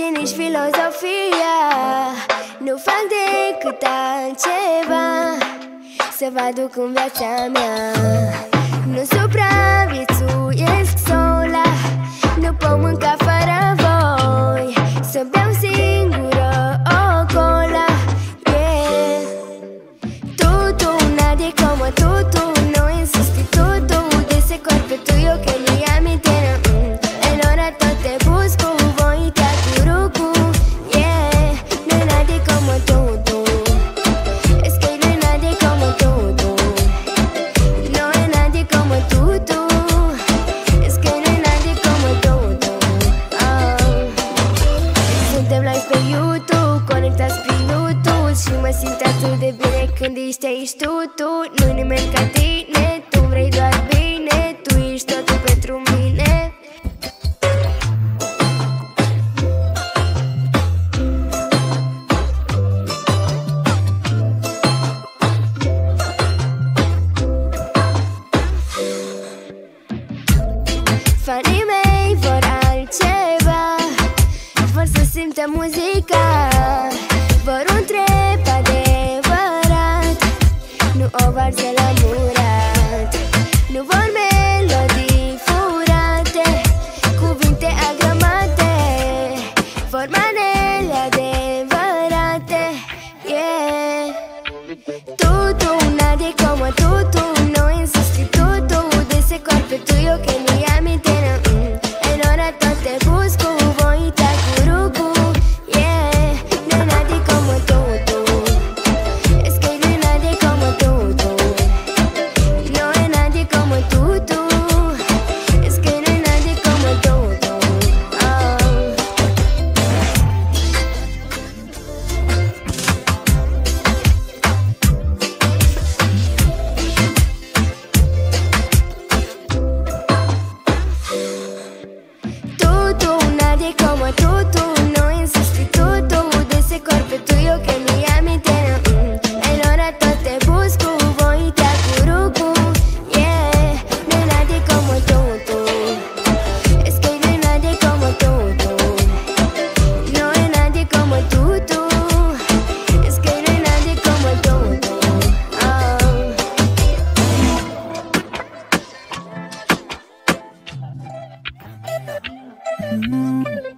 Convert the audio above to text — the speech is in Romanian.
nici filozofia Nu fac decât altceva Să vă aduc în viața mea. Nu supraviețuiesc YouTube, conectați prin Bluetooth Și mă simt atât de bine când ești aici tu, tu. Nu-i nimeni ca tine, tu vrei doar bine Tu ești totul pentru mine. Fanii mei vor altceva Vor să simtă muzica varze la Nu vor melodii furate Cuvinte agramate Formanele adevărate yeah. Tutu, nadie como tú, tu No insistí tú, tu De ese cuerpo tuyo que no Bye.